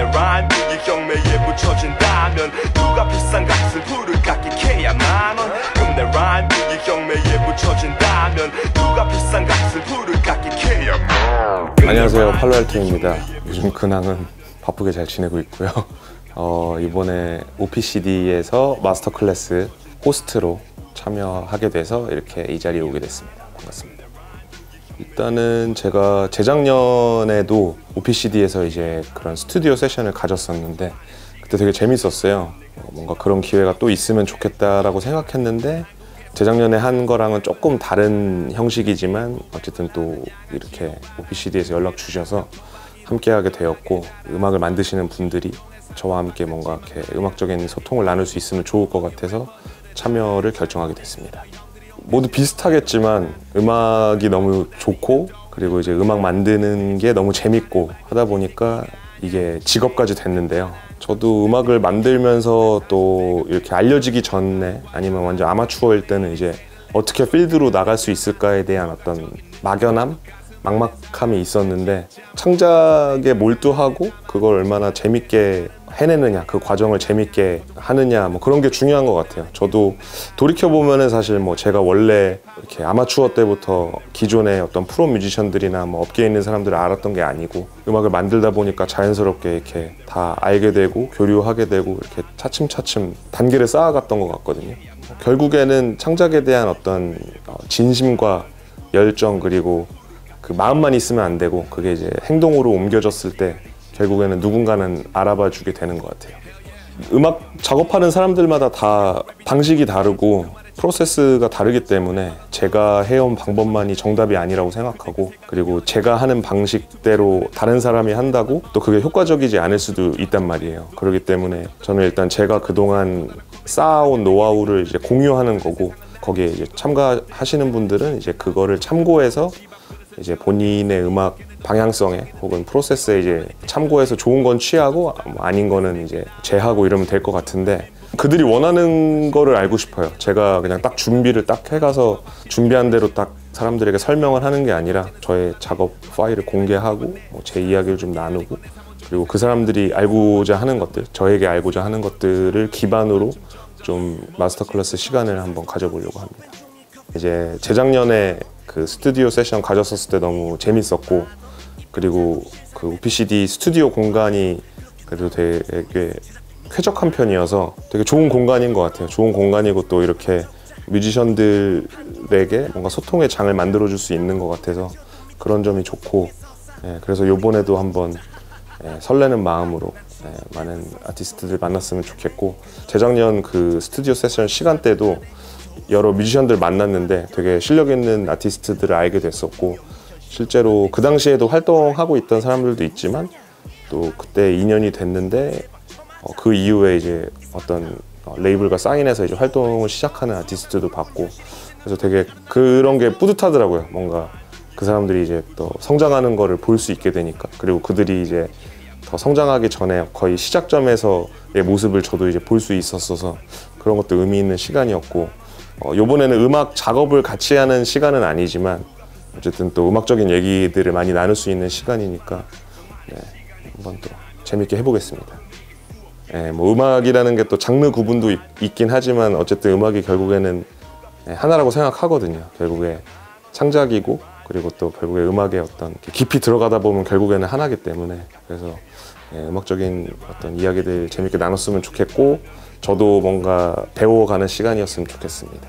내 rhyme 이 경매에 붙여진다면 누가 비싼 값을 부를까 기껏해야 만 원. 그럼 내 rhyme 이 경매에 붙여진다면 누가 비싼 값을 부를까 기껏해야 만 안녕하세요. 팔로알토입니다. 요즘 근황은 바쁘게 잘 지내고 있고요. 어, 이번에 OPCD에서 master class 호스트로 참여하게 돼서 이렇게 이 자리에 오게 됐습니다. 반갑습니다 일단은 제가 재작년에도 OPCD에서 이제 그런 스튜디오 세션을 가졌었는데 그때 되게 재밌었어요 어, 뭔가 그런 기회가 또 있으면 좋겠다라고 생각했는데 재작년에 한 거랑은 조금 다른 형식이지만 어쨌든 또 이렇게 OPCD에서 연락 주셔서 함께 하게 되었고 음악을 만드시는 분들이 저와 함께 뭔가 이렇게 음악적인 소통을 나눌 수 있으면 좋을 것 같아서 참여를 결정하게 됐습니다. 모두 비슷하겠지만 음악이 너무 좋고 그리고 이제 음악 만드는 게 너무 재밌고 하다 보니까 이게 직업까지 됐는데요. 저도 음악을 만들면서 또 이렇게 알려지기 전에 아니면 완전 아마추어일 때는 이제 어떻게 필드로 나갈 수 있을까에 대한 어떤 막연함, 막막함이 있었는데 창작에 몰두하고 그걸 얼마나 재밌게 해내느냐 그 과정을 재밌게 하느냐 뭐 그런 게 중요한 것 같아요. 저도 돌이켜 보면은 사실 뭐 제가 원래 이렇게 아마추어 때부터 기존의 어떤 프로 뮤지션들이나 뭐 업계에 있는 사람들을 알았던 게 아니고 음악을 만들다 보니까 자연스럽게 이렇게 다 알게 되고 교류하게 되고 이렇게 차츰차츰 단계를 쌓아갔던 것 같거든요. 결국에는 창작에 대한 어떤 어, 진심과 열정 그리고 그 마음만 있으면 안 되고 그게 이제 행동으로 옮겨졌을 때 결국에는 누군가는 알아봐 주게 되는 것 같아요. 음악 작업하는 사람들마다 다 방식이 다르고 프로세스가 다르기 때문에 제가 해온 방법만이 정답이 아니라고 생각하고 그리고 제가 하는 방식대로 다른 사람이 한다고 또 그게 효과적이지 않을 수도 있단 말이에요. 그렇기 때문에 저는 일단 제가 그동안 쌓아온 노하우를 이제 공유하는 거고 거기에 이제 참가하시는 분들은 이제 그거를 참고해서 이제 본인의 음악 방향성에 혹은 프로세스에 이제 참고해서 좋은 건 취하고 뭐 아닌 거는 이제 제하고 이러면 될 것 같은데 그들이 원하는 거를 알고 싶어요. 제가 그냥 딱 준비를 딱 해가서 준비한 대로 딱 사람들에게 설명을 하는 게 아니라 저의 작업 파일을 공개하고 뭐 제 이야기를 좀 나누고 그리고 그 사람들이 알고자 하는 것들, 저에게 알고자 하는 것들을 기반으로 좀 마스터 클래스 시간을 한번 가져보려고 합니다. 이제 재작년에 그 스튜디오 세션 가졌었을 때 너무 재밌었고 그리고 그 OPCD 스튜디오 공간이 그래도 되게 쾌적한 편이어서 되게 좋은 공간인 것 같아요. 좋은 공간이고 또 이렇게 뮤지션들에게 뭔가 소통의 장을 만들어줄 수 있는 것 같아서 그런 점이 좋고 예, 그래서 요번에도 한번 예, 설레는 마음으로 예, 많은 아티스트들 만났으면 좋겠고 재작년 그 스튜디오 세션 시간대도 여러 뮤지션들 만났는데 되게 실력 있는 아티스트들을 알게 됐었고 실제로 그 당시에도 활동하고 있던 사람들도 있지만 또 그때 인연이 됐는데 어, 그 이후에 이제 어떤 어, 레이블과 사인해서 이제 활동을 시작하는 아티스트도 봤고 그래서 되게 그런 게 뿌듯하더라고요. 뭔가 그 사람들이 이제 또 성장하는 거를 볼 수 있게 되니까 그리고 그들이 이제 더 성장하기 전에 거의 시작점에서의 모습을 저도 이제 볼 수 있었어서 그런 것도 의미 있는 시간이었고 어, 요번에는 음악 작업을 같이 하는 시간은 아니지만 어쨌든 또 음악적인 얘기들을 많이 나눌 수 있는 시간이니까 네, 한번 또 재밌게 해보겠습니다. 네, 뭐 음악이라는 게 또 장르 구분도 있, 긴 하지만 어쨌든 음악이 결국에는 네, 하나라고 생각하거든요. 결국에 창작이고 그리고 또 결국에 음악에 어떤 깊이 들어가다 보면 결국에는 하나기 때문에 그래서 네, 음악적인 어떤 이야기들 재밌게 나눴으면 좋겠고 저도 뭔가 배워가는 시간이었으면 좋겠습니다.